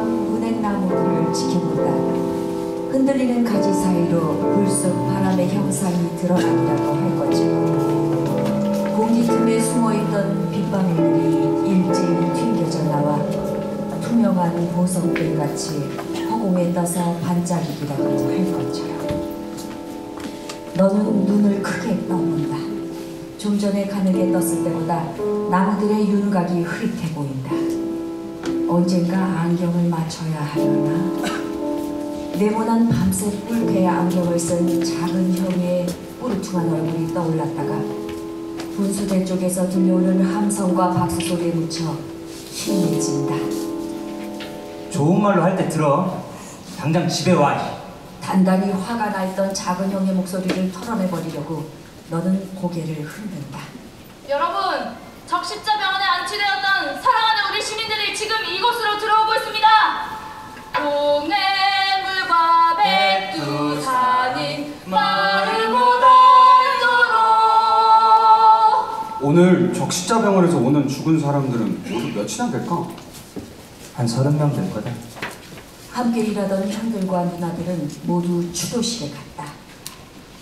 앞 은행나무들을 지켜본다. 흔들리는 가지 사이로 불쑥 바람의 형상이 드러나리라고 할 것이고 공기 틈에 숨어있던 빗방울들이 일제히 튕겨져 나와 투명한 보석들 같이 허공에 떠서 반짝이기라고 할 것처럼 너는 눈을 크게 떠본다. 좀 전에 가늘게 떴을 때보다 나무들의 윤곽이 흐릿해 보인다. 언젠가 안경을 맞춰야 하려나? 네모난 밤색 뿔테 안경을 쓴 작은 형의 뿌르퉁한 얼굴이 떠올랐다가 분수대 쪽에서 들려오는 함성과 박수 소리에 묻혀 희미해진다. 좋은 말로 할 때 들어. 당장 집에 와. 단단히 화가 나 있던 작은 형의 목소리를 털어내버리려고 너는 고개를 흔든다. 여러분, 적십자 병원에 안치되었던 사랑하는 우리 시민들이 지금 이곳으로 들어오고 있습니다. 동해물과 백두산인 말을 못알도록 오늘 적십자 병원에서 오는 죽은 사람들은 모두 몇이나 될까? 한 서른 명 될 거다. 함께 일하던 형들과 누나들은 모두 추도실에 갔다.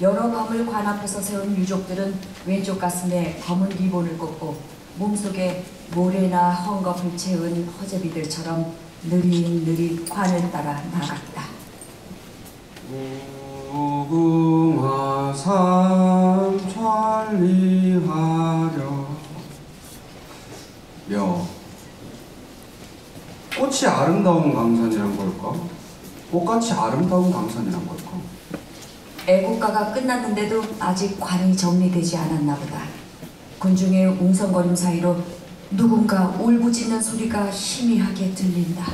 여러 검을 관 앞에서 세운 유족들은 왼쪽 가슴에 검은 리본을 꽂고 몸속에 모래나 헝겊을 채운 허제비들처럼 느릿느릿 관을 따라 나갔다. 무궁화 삼천리하려 며 꽃이 아름다운 강산이란 걸까? 꽃같이 아름다운 강산이란 걸까? 애국가가 끝났는데도 아직 관이 정리되지 않았나 보다. 군중의 웅성거림 사이로 누군가 울부짖는 소리가 희미하게 들린다.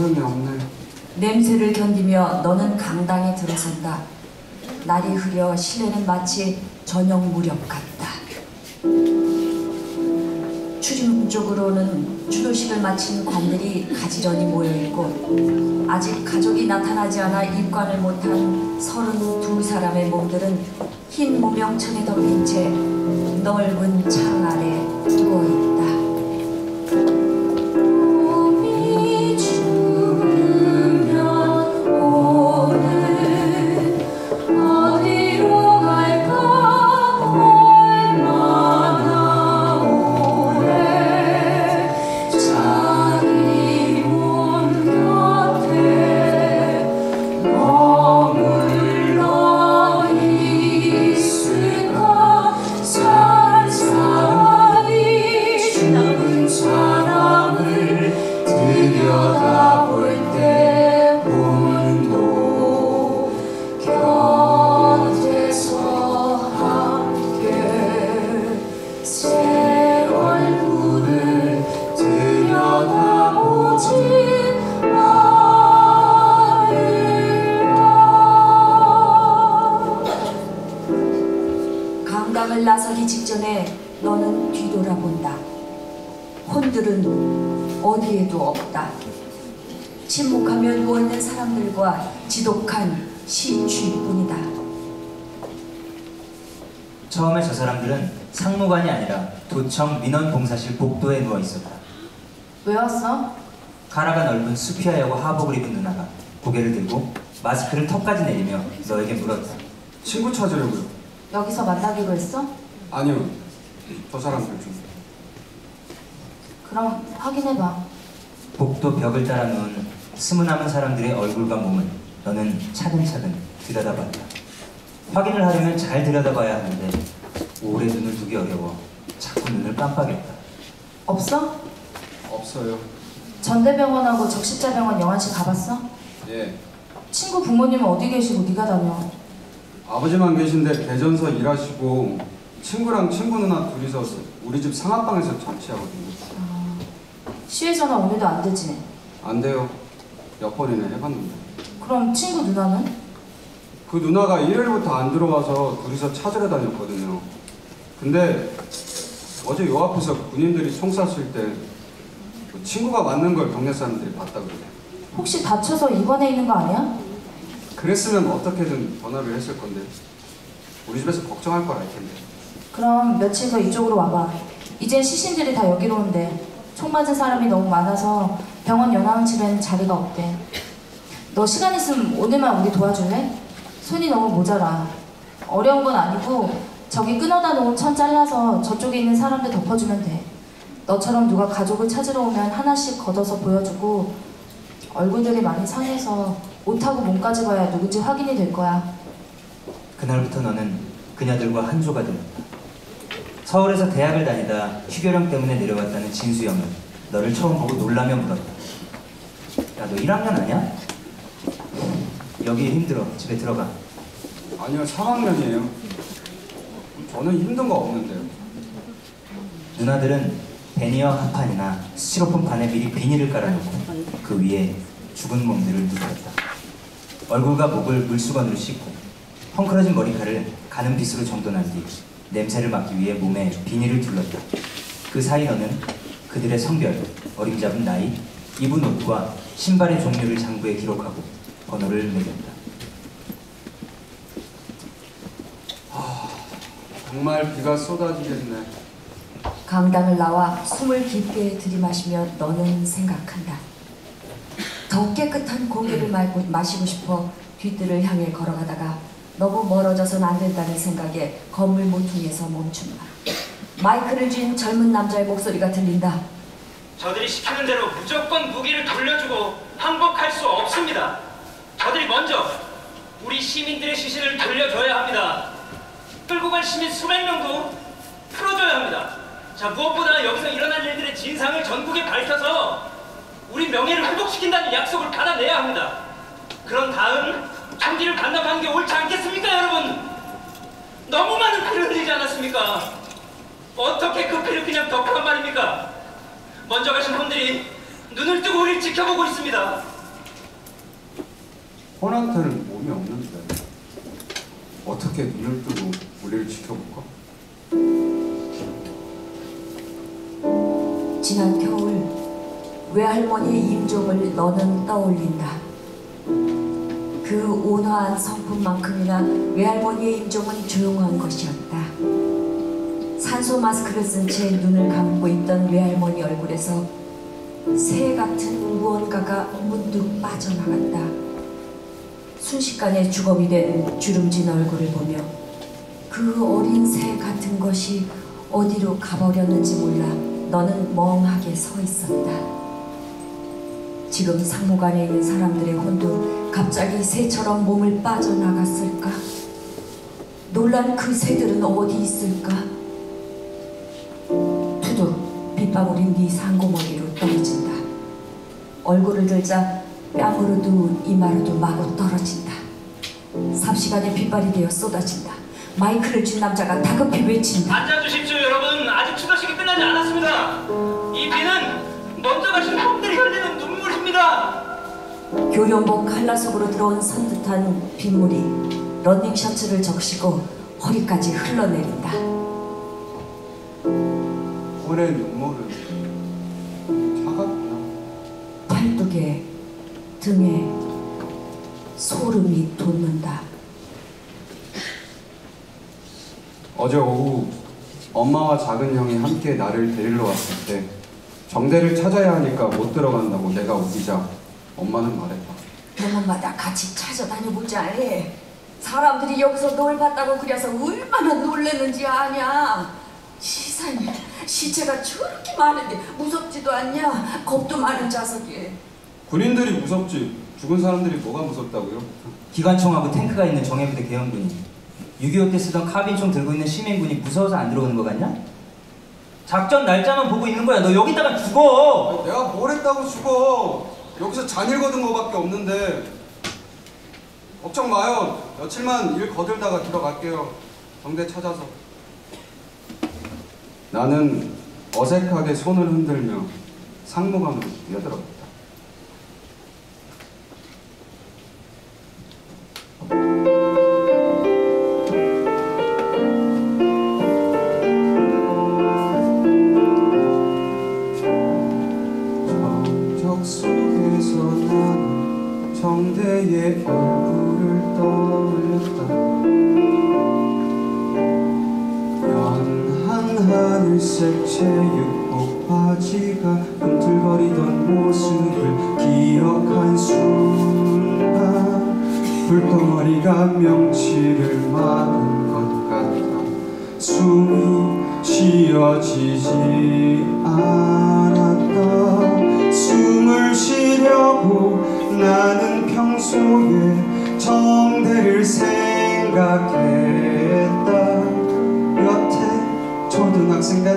소용이 없네. 냄새를 견디며 너는 강당에 들어선다. 날이 흐려 실내는 마치 저녁 무렵 같다. 추진 쪽으로는 추도식을 마친 관들이 가지런히 모여있고 아직 가족이 나타나지 않아 입관을 못한 서른 두 사람의 몸들은 흰 무명천에 덮인 채 넓은 창 아래 누워있다. 상무관이 아니라 도청 민원봉사실 복도에 누워 있었다. 왜 왔어? 가라가 넓은 수피아하고 하복을 입은 누나가 고개를 들고 마스크를 턱까지 내리며 너에게 물었다. 친구 찾으려고요. 여기서 만나기로 했어? 아니요. 저 사람들 좀. 그럼 확인해봐 복도 벽을 따라 누운 스무 남은 사람들의 얼굴과 몸을 너는 차근차근 들여다봤다. 확인을 하려면 잘 들여다봐야 하는데 오래 눈을 두기 어려워 자꾸 눈을 깜빡였다. 없어? 없어요. 전대병원하고 적십자병원 영환씨 가봤어? 예. 친구 부모님은 어디 계시고 네가 다녀? 아버지만 계신데 대전서 일하시고 친구랑 친구 누나 둘이서 우리 집 상하방에서 자취하거든요. 시외 전화 오늘도 안 되지. 안 돼요. 몇 번이나 해봤는데. 그럼 친구 누나는? 그 누나가 일요일부터 안 들어와서 둘이서 찾으러 다녔거든요. 근데 어제 요 앞에서 군인들이 총 쐈을 때그 친구가 맞는 걸 동네 사람들이 봤다 그래요. 혹시 다쳐서 입원해 있는 거 아니야? 그랬으면 어떻게든 전화를 했을 건데 우리 집에서 걱정할 걸 알 텐데. 그럼 며칠 더 이쪽으로 와봐. 이젠 시신들이 다 여기로 온대. 총 맞은 사람이 너무 많아서 병원 연하은 집엔 자리가 없대. 너 시간 있으면 오늘만 우리 도와줄래? 손이 너무 모자라. 어려운 건 아니고 저기 끊어다 놓은 천 잘라서 저쪽에 있는 사람들 덮어주면 돼. 너처럼 누가 가족을 찾으러 오면 하나씩 걷어서 보여주고 얼굴들이 많이 상해서 옷하고 몸까지 봐야 누군지 확인이 될 거야. 그날부터 너는 그녀들과 한 조가 되었다. 서울에서 대학을 다니다 휴교령 때문에 내려왔다는 진수영은 너를 처음 보고 놀라며 물었다. 야, 너 1학년 아니야? 여기 힘들어. 집에 들어가. 아니요, 3학년이에요. 저는 힘든 거 없는데요. 누나들은 베니어 합판이나 스티로폼 판에 미리 비닐을 깔아놓고 그 위에 죽은 몸들을 누렸다. 얼굴과 목을 물수건으로 씻고 헝클어진 머리카락을 가는 빗으로 정돈한 뒤 냄새를 막기 위해 몸에 비닐을 둘렀다. 그 사이 너는 그들의 성별, 어림잡은 나이, 입은 옷과 신발의 종류를 장부에 기록하고 번호를 매겼다. 정말 비가 쏟아지겠네. 강당을 나와 숨을 깊게 들이마시며 너는 생각한다. 더 깨끗한 공기를 마시고 싶어 뒤뜰을 향해 걸어가다가 너무 멀어져선 안 된다는 생각에 건물 모퉁이에서 멈춘다. 마이크를 쥔 젊은 남자의 목소리가 들린다. 저들이 시키는 대로 무조건 무기를 돌려주고 항복할 수 없습니다. 저들이 먼저 우리 시민들의 시신을 돌려줘야 합니다. 끌고 간 시민 수백 명도 풀어줘야 합니다. 자 무엇보다 여기서 일어난 일들의 진상을 전국에 밝혀서 우리 명예를 회복시킨다는 약속을 받아내야 합니다. 그런 다음 총기를 반납하는 게 옳지 않겠습니까, 여러분? 너무 많은 피를 흘리지 않았습니까? 어떻게 그 피를 그냥 덮으란 말입니까? 먼저 가신 분들이 눈을 뜨고 우리를 지켜보고 있습니다. 혼한테는 몸이 없는데 어떻게 눈을 뜨고 우리를 지켜볼까? 지난 겨울 외할머니의 임종을 너는 떠올린다. 그 온화한 성품만큼이나 외할머니의 임종은 조용한 것이었다. 산소 마스크를 쓴 채 눈을 감고 있던 외할머니 얼굴에서 새 같은 무언가가 문득 빠져나갔다. 순식간에 주검이 된 주름진 얼굴을 보며 그 어린 새 같은 것이 어디로 가버렸는지 몰라 너는 멍하게 서 있었다. 지금 상무관에 있는 사람들의 혼도 갑자기 새처럼 몸을 빠져나갔을까? 놀란 그 새들은 어디 있을까? 투두 빗방울이 네 상고머리로 떨어진다. 얼굴을 들자 뺨으로도 이마로도 마구 떨어진다. 삽시간에 빗발이 되어 쏟아진다. 마이크를 쥔 남자가 다급히 외친다. 앉아주십시오, 여러분. 아직 추도식이 끝나지 않았습니다. 이 비는 먼저 가신 분들이 흘리는 눈물입니다. 교련복 칼라 속으로 들어온 선득한 빗물이 러닝 셔츠를 적시고 허리까지 흘러내린다. 혼의 눈물은 차갑구나. 팔뚝에 등에 소름이 돋는다. 어제 오후 엄마와 작은 형이 함께 나를 데리러 왔을 때 정대를 찾아야 하니까 못 들어간다고 내가 우기자 엄마는 말했다. 병원마다 같이 찾아다녀보자 해. 사람들이 여기서 널 봤다고 그래서 얼마나 놀랬는지 아냐. 세상에 시체가 저렇게 많은데 무섭지도 않냐. 겁도 많은 자석이. 군인들이 무섭지 죽은 사람들이 뭐가 무섭다고요? 기관총하고 탱크가 있는 정예부대 계엄군이 6.25 때 쓰던 카빈총 들고 있는 시민군이 무서워서 안 들어오는 거 같냐? 작전 날짜만 보고 있는 거야. 너 여기다가 죽어. 내가 뭘 했다고 죽어 여기서 잔일 거둔 거밖에 없는데 걱정 마요. 며칠만 일 거들다가 들어갈게요. 정대 찾아서. 나는 어색하게 손을 흔들며 상무관으로 뛰어들었다.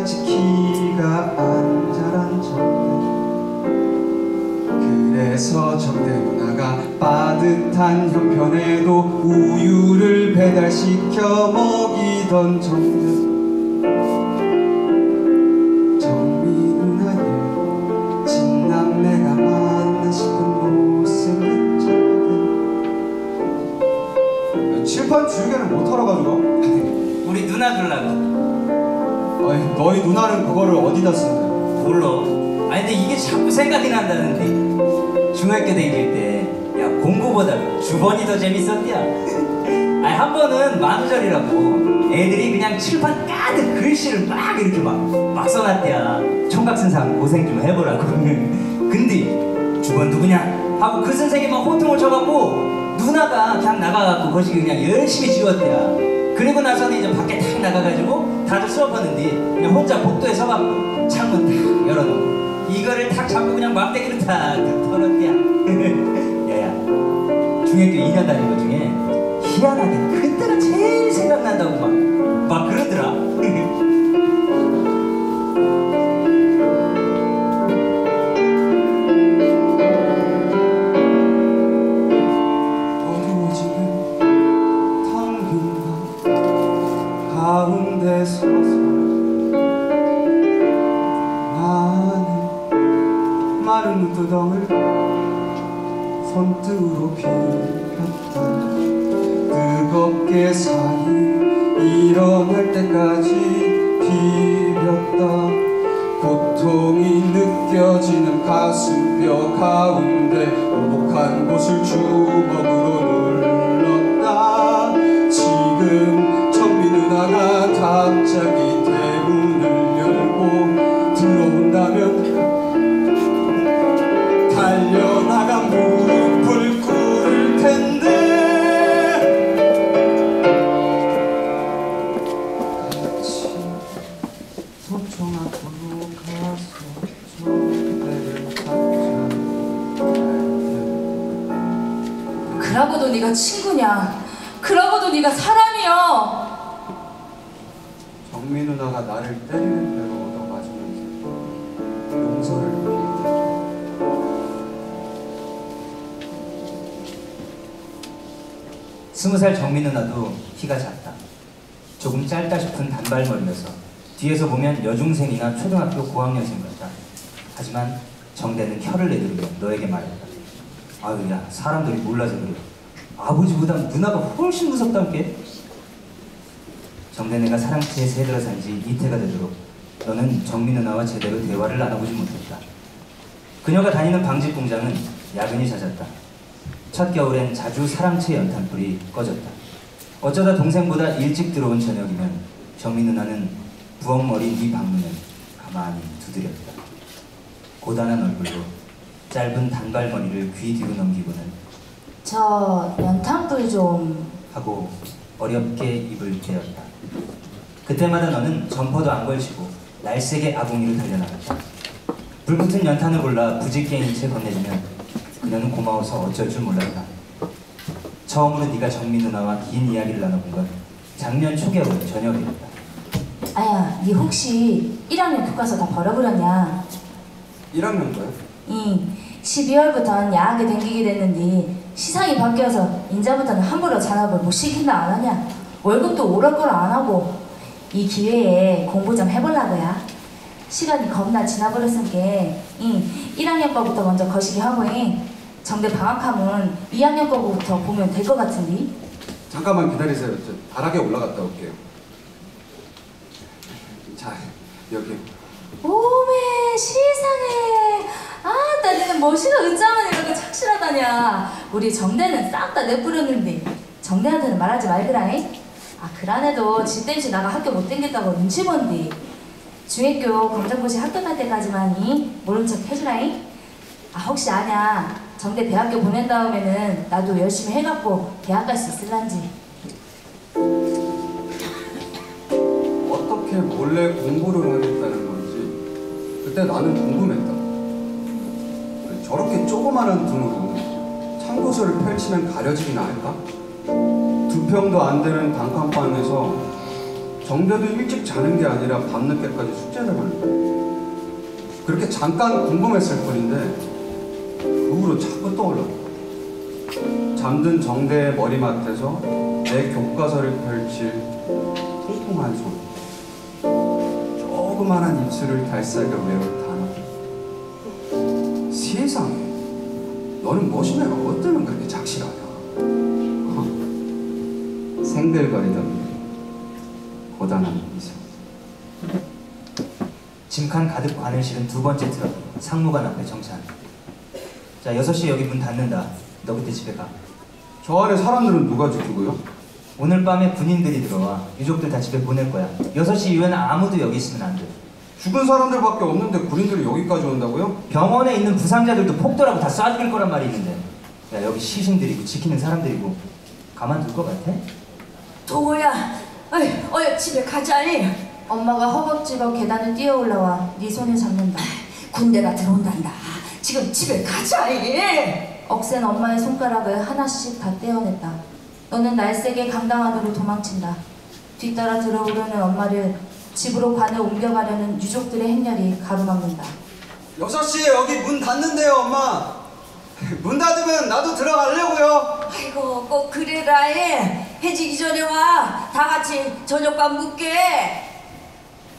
초등학생같이 키가 안 자란 정대 그래서 정대 누나가 빠듯한 형편에도 우유를 배달시켜 먹이던 정대 정미 누나의 진남매가 맞나 싶은 못생긴 정대 칠판 주유개는 못 털어가지고. 우리 누나 둘라고 아니 너희 누나는 그거를 어디다 쓴대 몰라. 아니 근데 이게 자꾸 생각이 난다는데 중학교 다닐 때 야 공부보다 주번이 더 재밌었디야. 아니 한 번은 만우절이라고 애들이 그냥 칠판 가득 글씨를 막 이렇게 막, 막 써놨대야. 총각 선생 고생 좀 해보라고. 근데 주번 누구냐? 하고 그 선생이 막 호통을 쳐갖고 누나가 그냥 나가갖고 거기 그냥 열심히 지웠대야. 그리고 나서는 이제 밖에 탁 나가가지고 다들 수업하는데 그냥 혼자 복도에 서갖고 창문 탁 열어놓고 이거를 탁 잡고 그냥 막대기를 탁 털었대야. 야야 중학교 2년 다닌 것 중에 희한하게 그때가 제일 생각난다고 막, 막 그러더라. 눈두덩을 손등으로 비볐다 뜨겁게 살이 일어날 때까지 비볐다. 고통이 느껴지는 가슴뼈 가운데 오복한 곳을 주먹으로 친구냐? 그러고도 네가 사람이여. 정미 누나가 나를 때리는 대로 얻어맞으면서 용서를. 스무 살 정민 누나도 키가 작다. 조금 짧다 싶은 단발머리여서 뒤에서 보면 여중생이나 초등학교 고학년생 같다. 하지만 정대는 혀를 내두르며 너에게 말했다. 아유 야 사람들이 몰라서 그래. 아버지보다 누나가 훨씬 무섭다께. 정대네가 사랑채에 들어 산 지 이태가 되도록 너는 정민 누나와 제대로 대화를 나눠보지 못했다. 그녀가 다니는 방직 공장은 야근이 잦았다. 첫 겨울엔 자주 사랑채 연탄불이 꺼졌다. 어쩌다 동생보다 일찍 들어온 저녁이면 정민 누나는 부엌머리 네 방문을 가만히 두드렸다. 고단한 얼굴로 짧은 단발머리를 귀 뒤로 넘기고는 저 연탄불 좀. 하고 어렵게 입을 떼었다. 그때마다 너는 점퍼도 안 걸치고 날쌔게 아궁이로 달려나갔다. 불붙은 연탄을 골라 부지깽인 채 건네주면 그녀는 고마워서 어쩔 줄 몰랐다. 처음으로 네가 정민 누나와 긴 이야기를 나눠본 건 작년 초겨울 저녁이었다. 아야, 네 혹시 1학년 교과서 다 버려버렸냐? 1학년 거야? 응. 12월부턴 야하게 댕기게 됐는데 시상이 바뀌어서 인자부터는 함부로 잔업을 못 시킨다 안 하냐? 월급도 오랄 걸안 하고 이 기회에 공부 좀 해보려고야. 시간이 겁나 지나버렸으니까 이 1학년 거부터 먼저 거시기 하고 잉. 정대 방학하면 2학년 거부터 보면 될 것 같은데. 잠깐만 기다리세요. 저 다락에 올라갔다 올게요. 자, 여기. 오메 세상에. 아따 니는 멋이가 어쩌면 이렇게 착실하다냐. 우리 정대는 싹 다 내뿌렸는데. 정대한테는 말하지 말그라잉. 아 그란해도 지 땜시 나가 학교 못 댕겼다고 눈치 본디. 중학교 검정고시 합격할 때까지만이 모른 척 해주라잉. 아 혹시 아냐. 정대 대학교 보낸 다음에는 나도 열심히 해갖고 대학 갈 수 있을란지. 어떻게 몰래 공부를 하겠다는 그때 나는 궁금했다. 저렇게 조그마한 등으로 참고서를 펼치면 가려지기나 할까? 두 평도 안 되는 단칸방에서 정대도 일찍 자는 게 아니라 밤늦게까지 숙제를 하는 거야. 그렇게 잠깐 궁금했을 뿐인데 그 후로 자꾸 떠올랐다. 잠든 정대의 머리맡에서 내 교과서를 펼칠 통통한 손. 조그만한 입술을 달싹여 외울 단어. 세상에, 너는 멋이면 어쩌면 그렇게 작실하냐? 허, 생들거리던 고단한 미소. 짐칸 가득 관을 실은 두 번째 트럭 상무관 앞에 정차한 자 6시에 여기 문 닫는다 너 그때 집에 가저 안에 사람들은 누가 지키고요? 오늘 밤에 군인들이 들어와 유족들 다 집에 보낼 거야 6시 이후에는 아무도 여기 있으면 안돼 죽은 사람들밖에 없는데 군인들이 여기까지 온다고요? 병원에 있는 부상자들도 폭도라고 다 쏴죽일 거란 말이 있는데 야 여기 시신들이고 지키는 사람들이고 가만둘 것 같아? 도호야, 어이, 어이 집에 가자니. 엄마가 허겁지겁 계단을 뛰어 올라와 네 손을 잡는다 군대가 들어온단다. 지금 집에 가자니. 억센 엄마의 손가락을 하나씩 다 떼어냈다. 너는 날쌔게 안으로 도망친다. 뒤따라 들어오려는 엄마를 집으로 관을 옮겨가려는 유족들의 행렬이 가로막는다. 6시에 여기 문 닫는데요, 엄마. 문 닫으면 나도 들어가려고요. 아이고 꼭 그래라 해. 해지기 전에 와. 다 같이 저녁밥 묵게.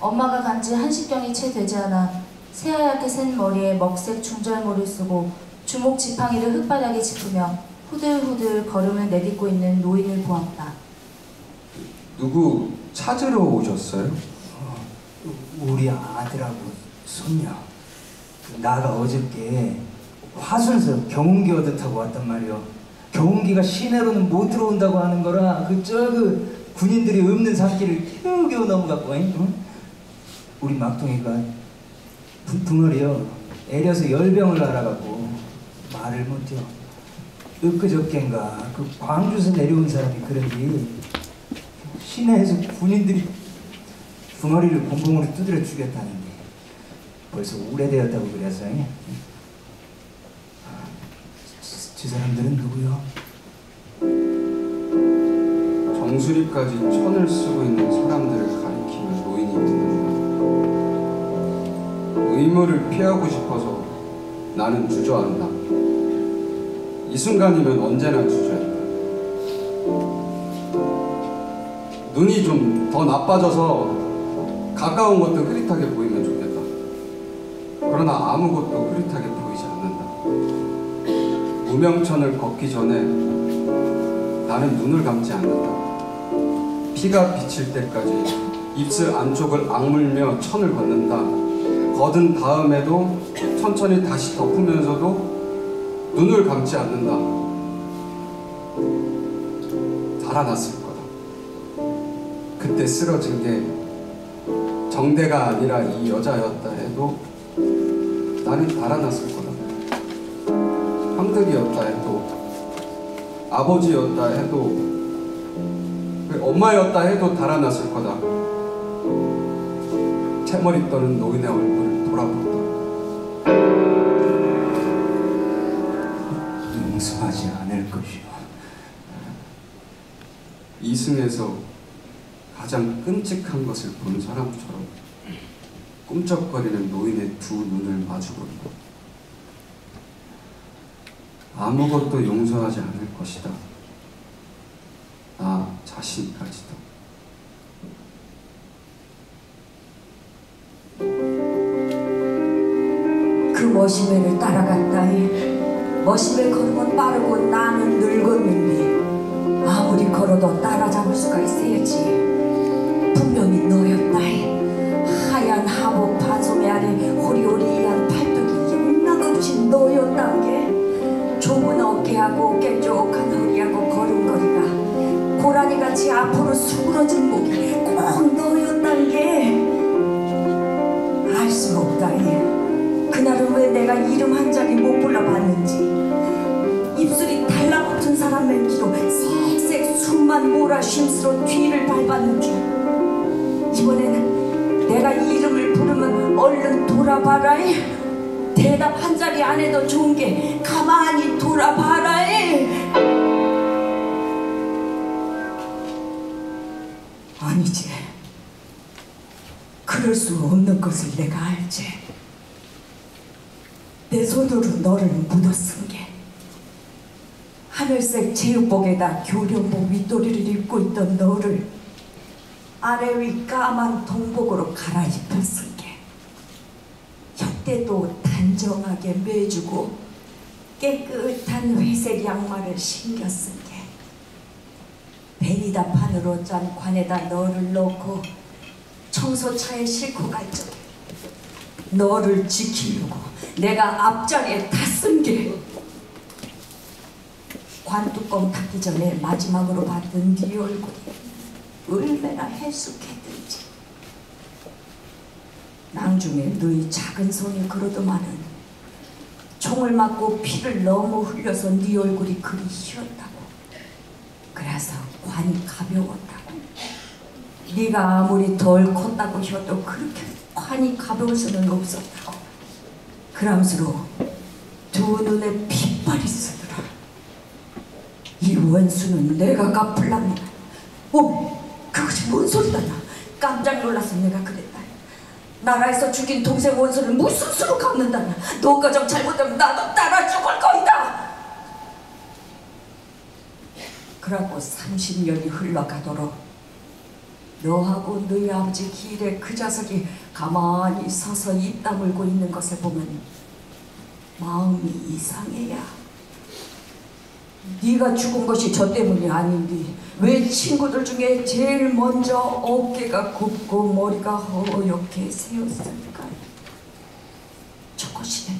엄마가 간 지 한시경이 채 되지 않아 새하얗게 센 머리에 먹색 중절모를 쓰고 주먹 지팡이를 흙바닥에 짚으며 후들후들 걸음을 내딛고 있는 노인을 보았다. 누구 찾으러 오셨어요? 우리 아들하고 손녀 나가 어저께 화순서 경운기 얻어타고 왔단 말이오 경운기가 시내로는 못 들어온다고 하는 거라 그저 그 군인들이 없는 산길을 겨우겨우 넘어갔고 응? 우리 막둥이가 분- 붕어리요 애려서 열병을 알아갖고 말을 못해요 엊그저께인가 그 광주에서 내려온 사람이 그러니 시내에서 군인들이 붕어리를 곰봉으로 두드려 죽였다는데 벌써 오래되었다고 그래서 예? 아, 저, 저 사람들은 누구요? 정수리까지 천을 쓰고 있는 사람들을 가리키며 노인이 묻는다. 의무를 피하고 싶어서 나는 주저한다. 이 순간이면 언제나 주저한다. 눈이 좀 더 나빠져서 가까운 것도 흐릿하게 보이면 좋겠다. 그러나 아무것도 흐릿하게 보이지 않는다. 무명천을 걷기 전에 나는 눈을 감지 않는다. 피가 비칠 때까지 입술 안쪽을 악물며 천을 걷는다. 걷은 다음에도 천천히 다시 덮으면서도 눈을 감지 않는다. 달아났을 거다. 그때 쓰러진 게 정대가 아니라 이 여자였다 해도 나는 달아났을 거다. 형들이었다 해도 아버지였다 해도 그 엄마였다 해도 달아났을 거다. 채머리 떠는 노인의 얼굴을 돌아본다. 하지 않을 것이오 이승에서 가장 끔찍한 것을 본 사람처럼 꿈쩍거리는 노인의 두 눈을 마주본다. 아무것도 용서하지 않을 것이다. 나 자신까지도. 그 머시매를 따라갔다이 머시매 걸음은 빠르고 나는 늙었는데 아무리 걸어도 따라잡을 수가 있어야지. 분명히 너였다이. 하얀 하복 반소매 아래 호리호리한 팔뚝이 영락없이 너였단 게. 좁은 어깨하고 깨쪽한 허리하고 걸음걸이가 고라니같이 앞으로 수그러진 목이 꼭 너였단 게. 알 수가 없다 이. 그날은 왜 내가 이름 한 자리 못 불러봤 는지. 입술이 달라붙은 사람 맹기로 색색 숨만 몰아 쉼스러 뒤를 밟았는지. 이번에는 내가 이름을 부르면 얼른 돌아봐라이. 대답 한 자리 안 해도 좋은 게 가만히 돌아봐라이. 아니지. 그럴 수 없는 것을 내가 알지 내 손으로 너를 묻어쓴 게. 하늘색 제육복에다 교련복 윗도리를 입고 있던 너를 아래 위 까만 동복으로 갈아입혔은 게. 혁대도 단정하게 매주고 깨끗한 회색 양말을 신겼은 게. 베리다 판으로 짠 관에다 너를 넣고 청소차에 싣고 갈 적에 너를 지키려고 내가 앞자리에 탔은 게 관뚜껑 닫기 전에 마지막으로 봤던 네 얼굴이 얼마나 해숙했든지. 낭중에 너희 작은 손이 그러더만은 총을 맞고 피를 너무 흘려서 네 얼굴이 그리 희었다고. 그래서 관이 가벼웠다고. 네가 아무리 덜 컸다고 해도 그렇게 관이 가벼울 수는 없었다고 그람수로 두 눈에 핏발이 쓰더라. 이 원수는 내가 갚을랍니다. 어? 그것이 뭔 소리다냐? 깜짝 놀라서 내가 그랬다. 나라에서 죽인 동생 원수를 무슨 수로 갚는다냐? 너 가정 잘못하면 나도 따라 죽을 거이다. 그러고 30년이 흘러가도록 너하고 너희 아버지 길에 그 자석이 가만히 서서 입 다물고 있는 것을 보면 마음이 이상해야. 네가 죽은 것이 저 때문이 아닌데 왜 친구들 중에 제일 먼저 어깨가 곱고 머리가 허옇게 새었을까? 저것이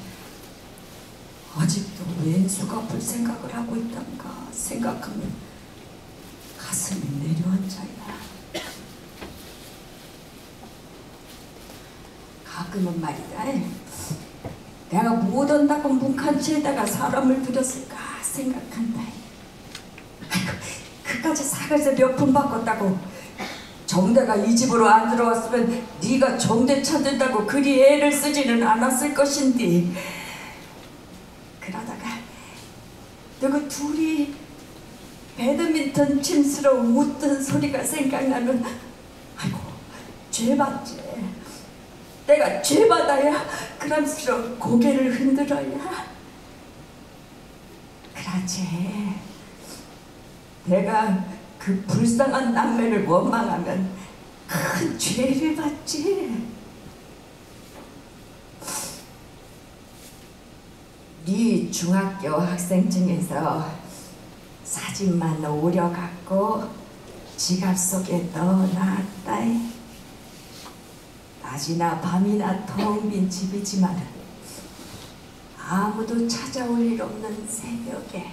아직도 왼수 갚을 생각을 하고 있단가 생각하면 가슴이 내려앉아야. 가끔은 말이다. 내가 못 온다고 묵한 채에다가 사람을 들였을까 생각한다. 그까지 사가서 몇 푼 바꿨다고 정대가 이 집으로 안 들어왔으면 네가 정대 찾는다고 그리 애를 쓰지는 않았을 것인데 그러다가 누구 둘이 배드민턴 침수로 웃던 소리가 생각나면 아이고 죄 받지 내가 죄 받아야 그람스러 고개를 흔들어야. 그러지. 내가 그 불쌍한 남매를 원망하면 큰 죄를 받지. 네 중학교 학생증에서 사진만 오려갖고 지갑 속에 넣어놨다 낮이나 밤이나 텅 빈 집이지만 아무도 찾아올 일 없는 새벽에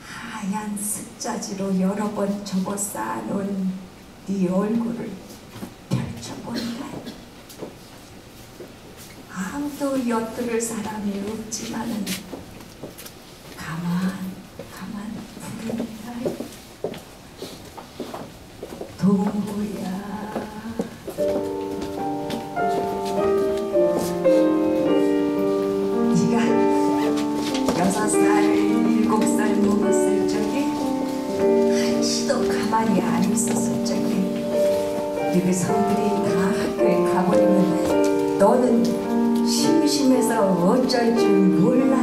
하얀 습자지로 여러 번 접어 쌓아놓은 네 얼굴을 펼쳐본다. 아무도 엿들을 사람이 없지만은 가만 성들이 다 학교에 가버리면 너는 심심해서 어쩔 줄 몰랐지